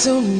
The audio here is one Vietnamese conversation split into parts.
so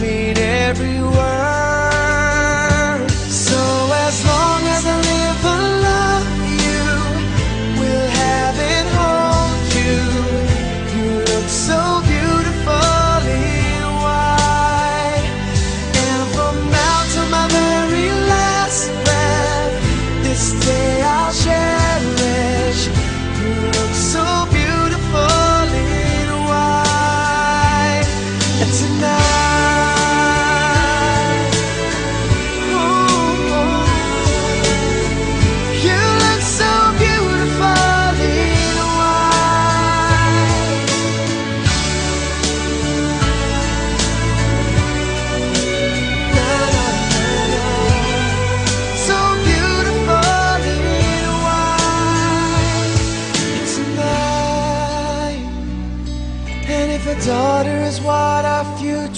mean every word.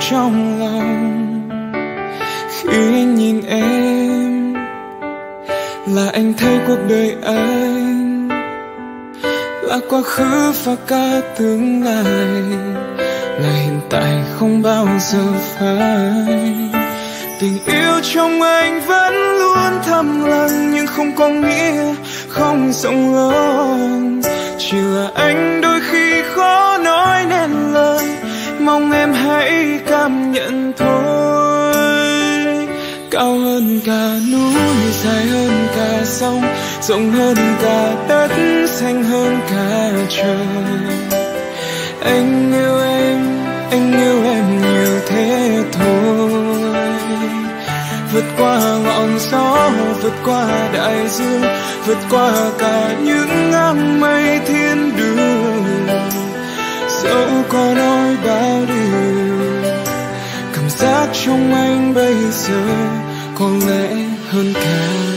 trong lòng. Khi anh nhìn em Là anh thấy cuộc đời anh Là quá khứ và cả tương lai. Là hiện tại không bao giờ phải Tình yêu trong anh vẫn luôn thầm lặng Nhưng không có nghĩa không rộng lớn. Chỉ là anh đôi khi khó nói nên lời Mong em hãy cảm nhận thôi. Cao hơn cả núi, dài hơn cả sông Rộng hơn cả đất, xanh hơn cả trời. Anh yêu em, anh yêu em nhiều thế thôi. Vượt qua ngọn gió vượt qua đại dương vượt qua cả những áng mây thiên đường dẫu có nói bao điều. Cảm giác trong anh bây giờ có lẽ hơn cả.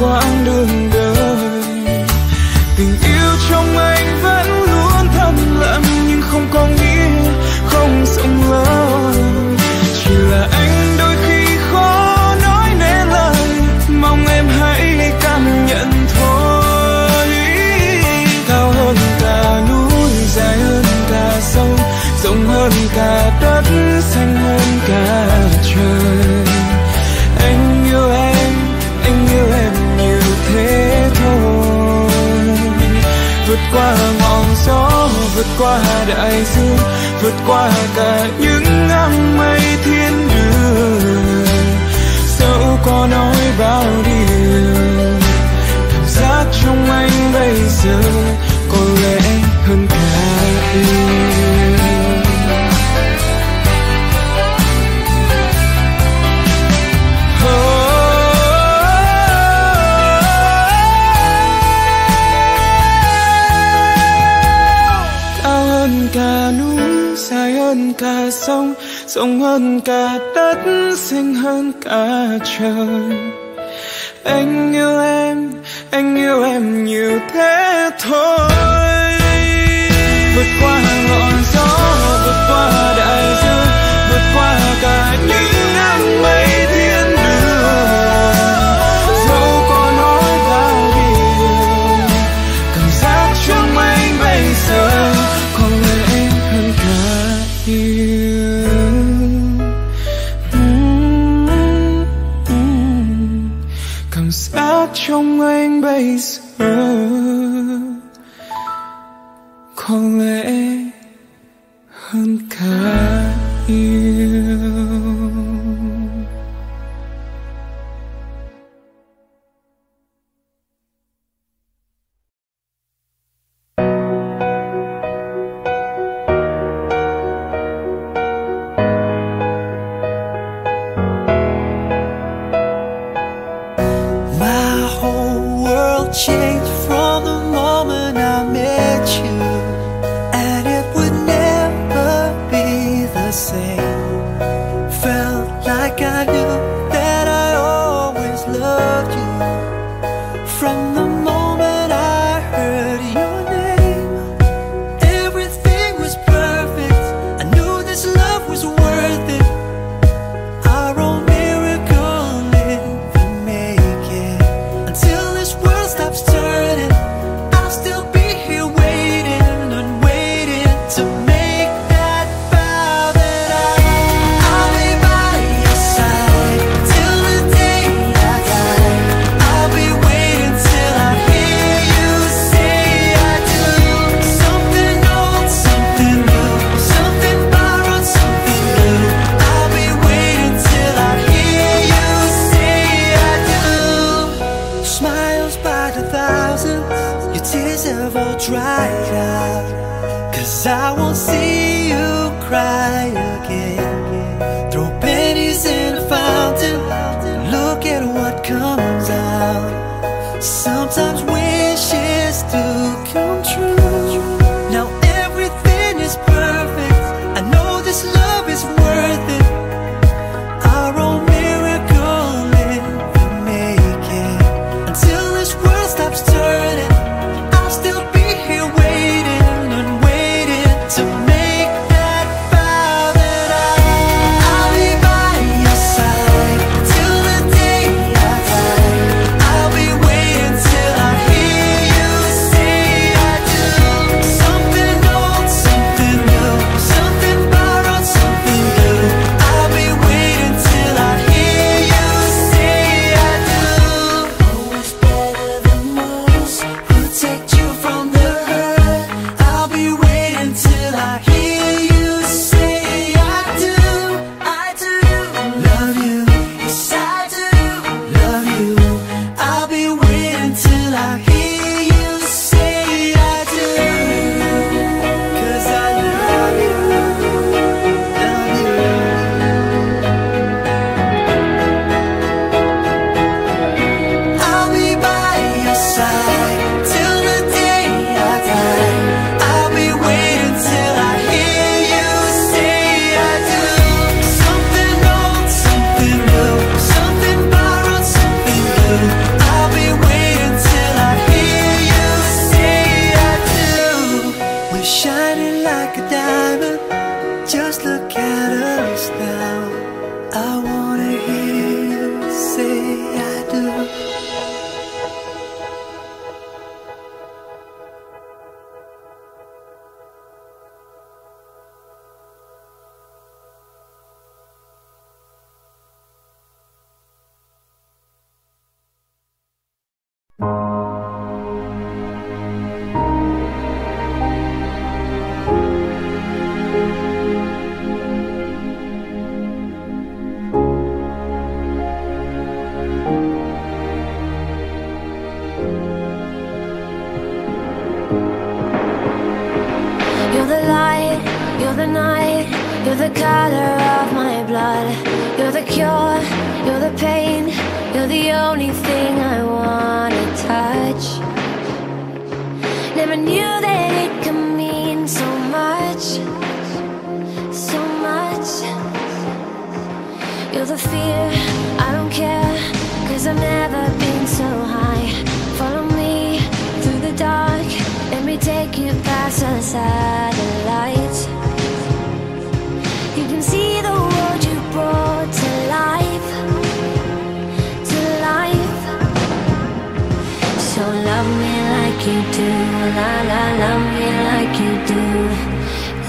Quãng đường đời. Tình yêu trong anh vẫn luôn thầm lặng, nhưng không có nghĩa, không rộng lớn. vượt qua đại dương, vượt qua cả những áng mây thiên đường. Dẫu có nói bao điều, cảm giác trong anh bây giờ có lẽ hơn cả yêu rộng hơn cả đất, xinh hơn cả trời. Anh yêu em, anh yêu em nhiều thế thôi. I don't care, cause I've never been so high. Follow me through the dark, let me take you past the satellites. You can see the world you brought to life, to life. So love me like you do, la la, love me like you do.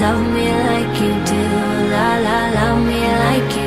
Love me like you do, la la, love me like you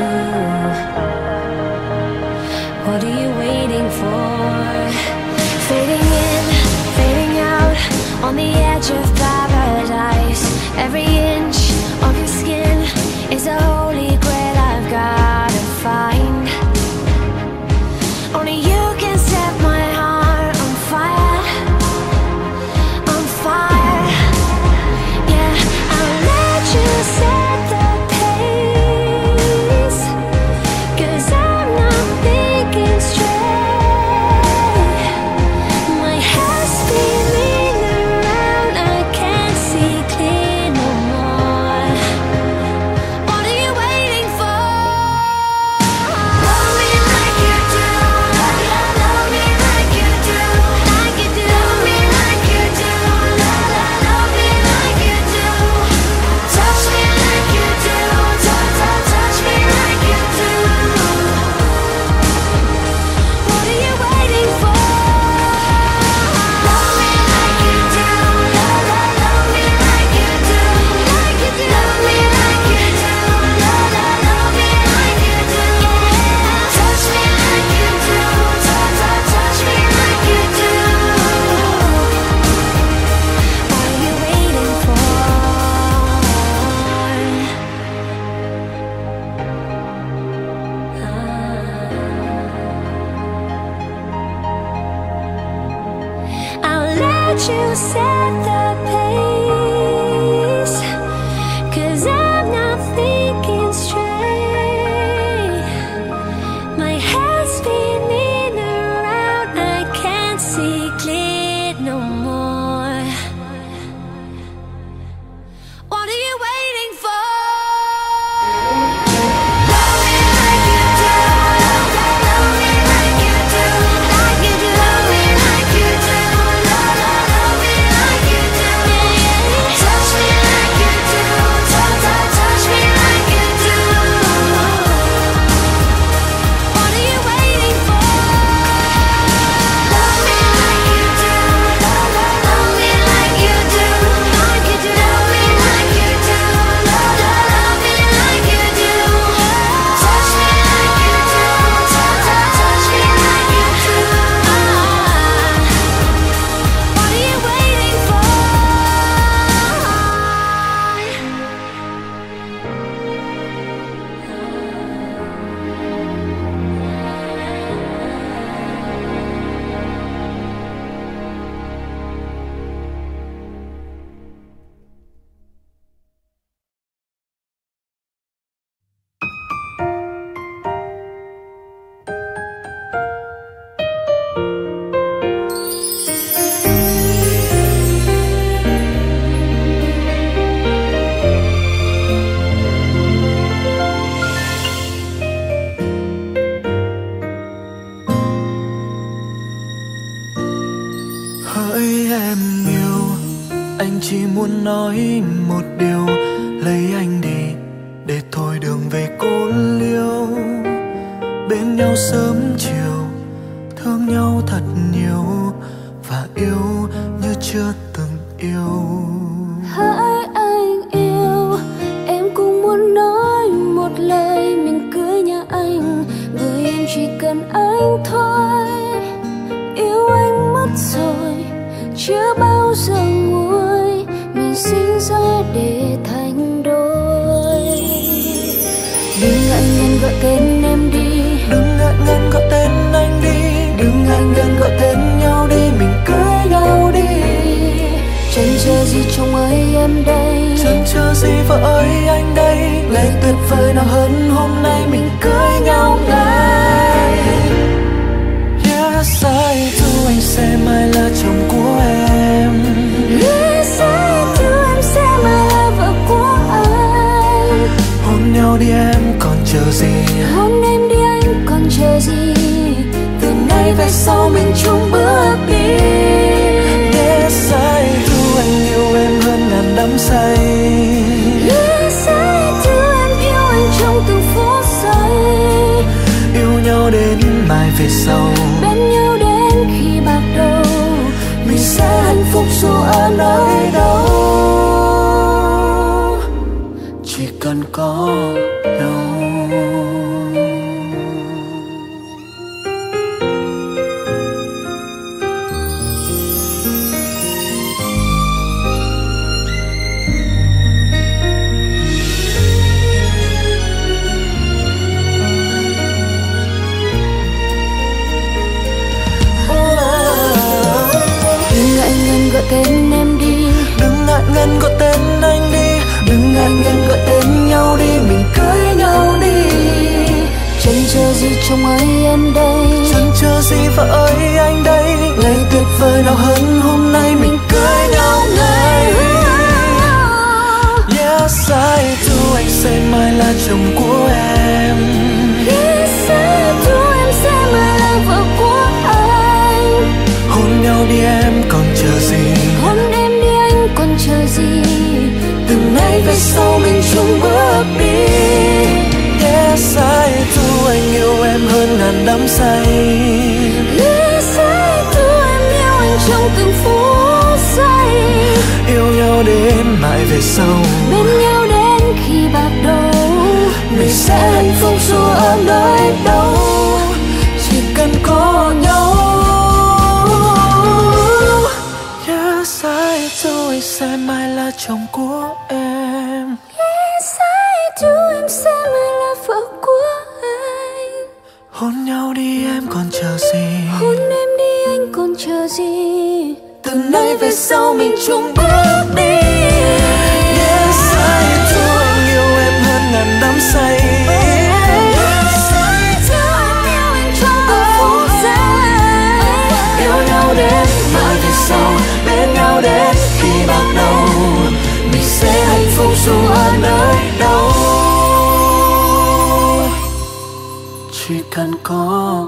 chờ gì? Hôn em đi anh còn chờ gì? Từ nay về sau mình chung thân hôm nay mình cưới nhau ngay. Yes I do anh sẽ mai là chồng của em. Yes I do em sẽ mai là vợ của anh. Hôn nhau đi em còn chờ gì? Hôn em đi anh còn chờ gì? Từ nay về sau mình chung bước đi. Yes I do anh yêu em hơn ngàn đắm say trong từng phút giây. Yêu nhau đến mãi về sau. Bên nhau đến khi bạc đầu. Mình sẽ hạnh phúc dù ở nơi đâu. đến khi bắt đầu mình sẽ hạnh phúc dù ở nơi đâu. Chỉ cần có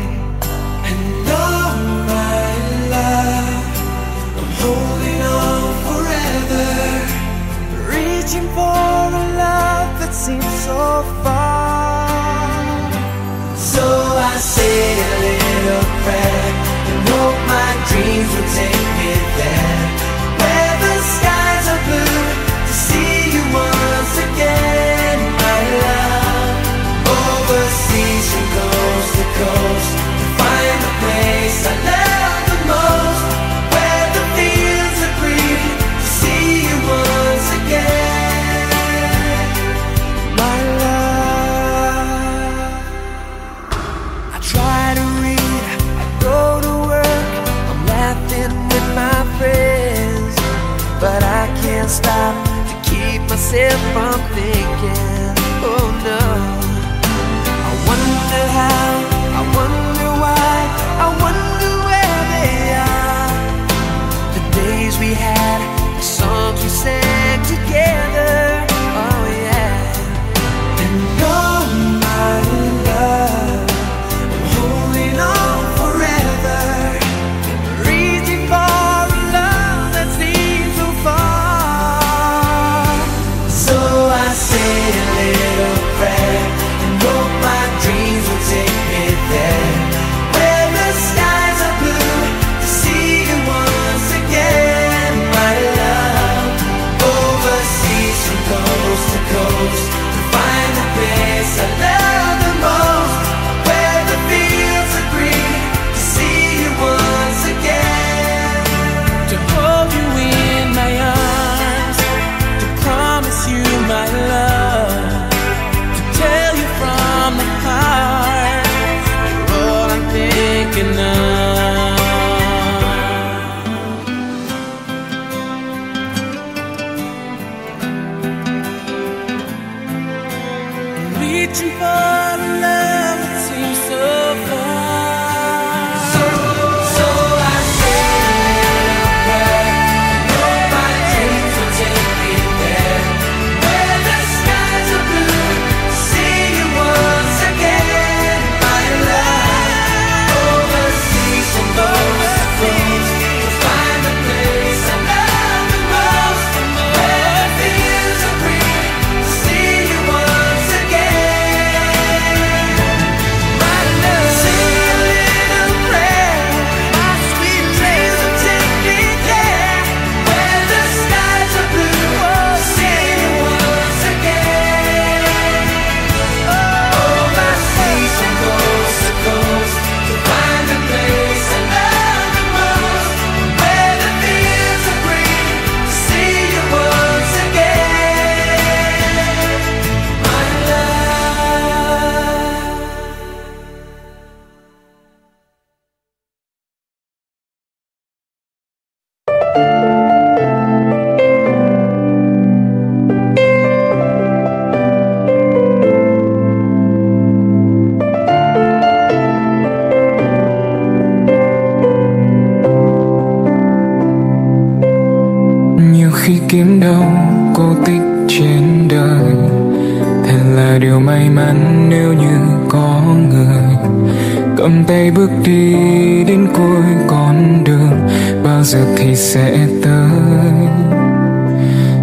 holding on forever.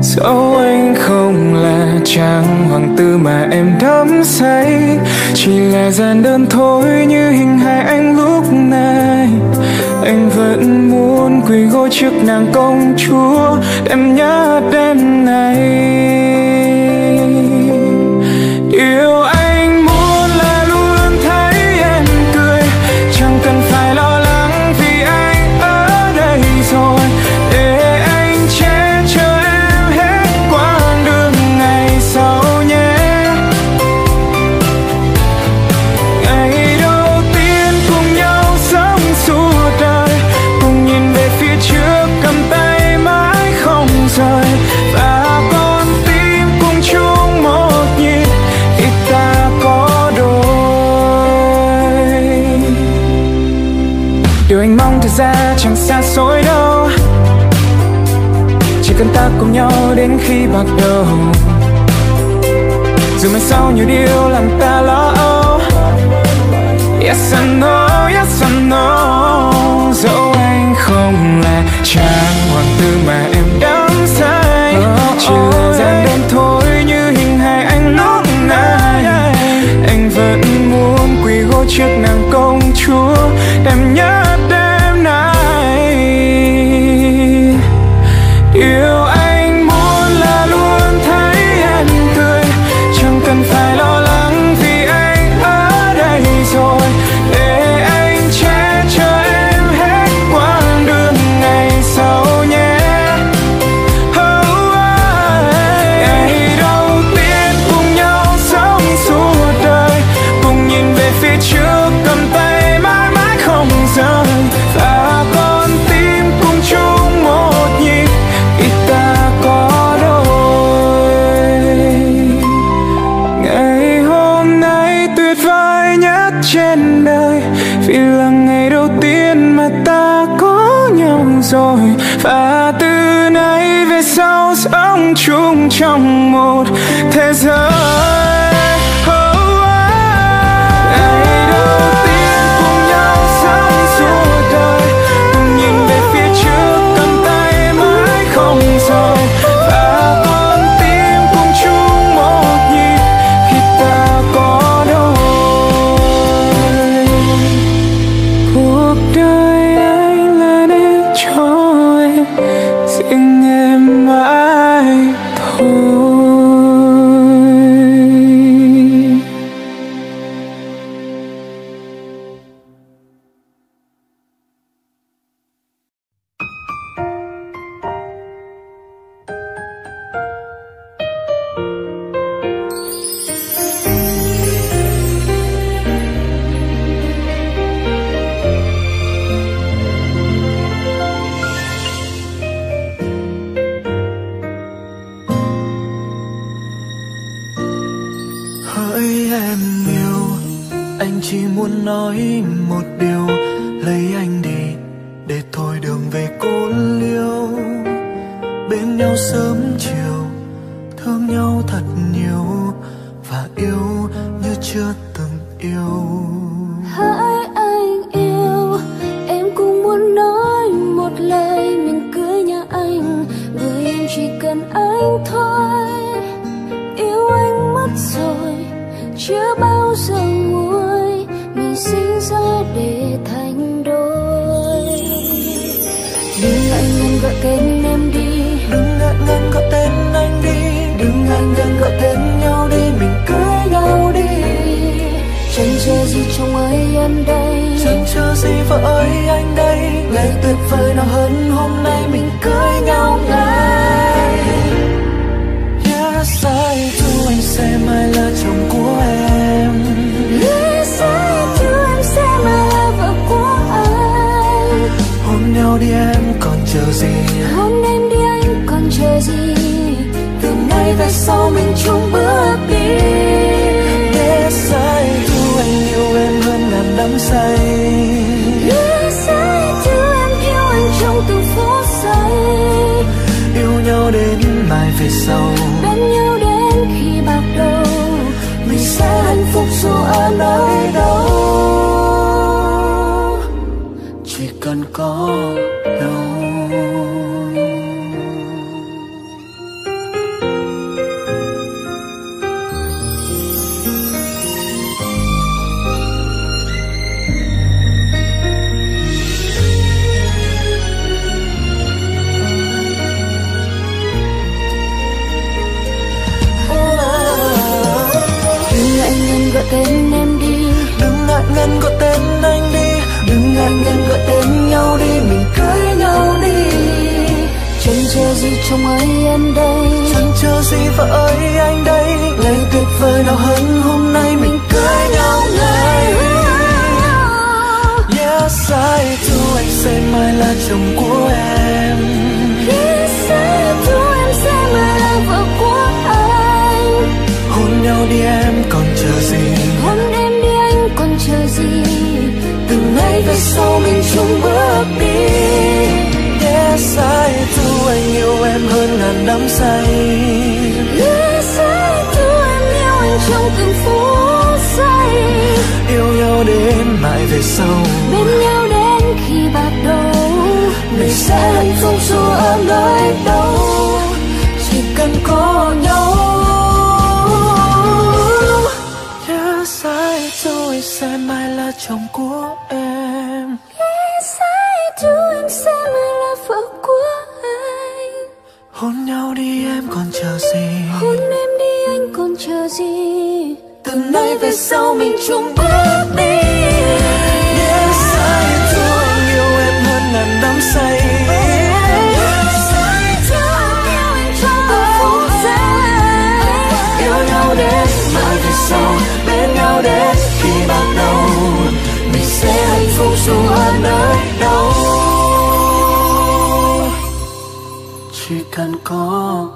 dẫu anh không là chàng hoàng tử mà em đắm say, chỉ là gian đơn thôi như hình hài anh lúc này. Anh vẫn muốn quỳ gối trước nàng công chúa đêm nhớ đêm này. cùng nhau đến khi bạc đầu. Dù mai sau nhiều điều làm ta lo âu. Yes I know, yes I know. Dẫu anh không là trai chồng ơi em đây. Chẳng chưa gì vợ ơi anh đây. Ngày tuyệt vời nào hơn hôm nay mình cưới nhau ngay. Yes I do anh sẽ mai là chồng của em. Yes I oh. do anh sẽ mai là vợ của anh. Hôm nhau đi em còn chờ gì? Hôm em đi anh còn chờ gì? Từ nay về sau mình chung bước đi. say. Hứa sẽ em yêu anh trong từng phút giây. Yêu nhau đến mai về sau. Bên nhau đến khi bạc đầu mình sẽ hạnh phúc dù ở nơi đâu. Chỉ cần có nhau. đời sẽ hạnh phúc dù ở nơi đâu chỉ cần có nhau. Lẽ sai rồi sẽ mai là chồng của em. Lẽ sai rồi em sẽ mai là vợ của anh. Hôn nhau đi em còn chờ gì? Hôn em đi anh còn chờ gì? Từ nay về sau mình chung bước đi. ngàn đắm say. Sau, bên nhau đến khi bạc đầu mình sẽ hạnh phúc dù ở nơi đâu. Chỉ cần có